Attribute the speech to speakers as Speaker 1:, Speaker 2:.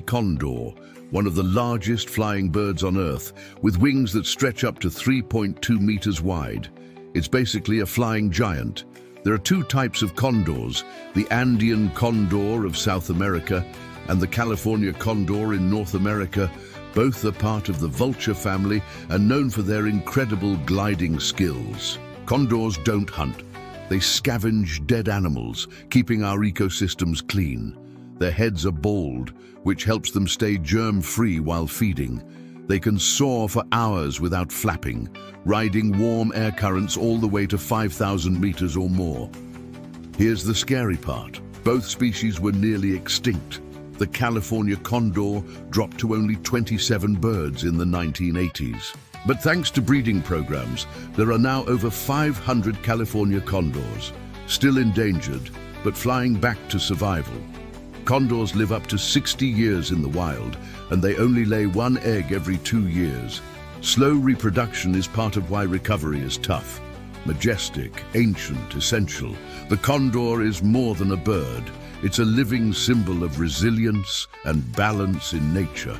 Speaker 1: condor, one of the largest flying birds on Earth, with wings that stretch up to 3.2 meters wide. It's basically a flying giant. There are two types of condors, the Andean condor of South America and the California condor in North America. Both are part of the vulture family and known for their incredible gliding skills. Condors don't hunt. They scavenge dead animals, keeping our ecosystems clean. Their heads are bald, which helps them stay germ-free while feeding. They can soar for hours without flapping, riding warm air currents all the way to 5,000 meters or more. Here's the scary part. Both species were nearly extinct. The California condor dropped to only 27 birds in the 1980s. But thanks to breeding programs, there are now over 500 California condors, still endangered, but flying back to survival. Condors live up to 60 years in the wild, and they only lay one egg every two years. Slow reproduction is part of why recovery is tough. Majestic, ancient, essential, the condor is more than a bird. It's a living symbol of resilience and balance in nature.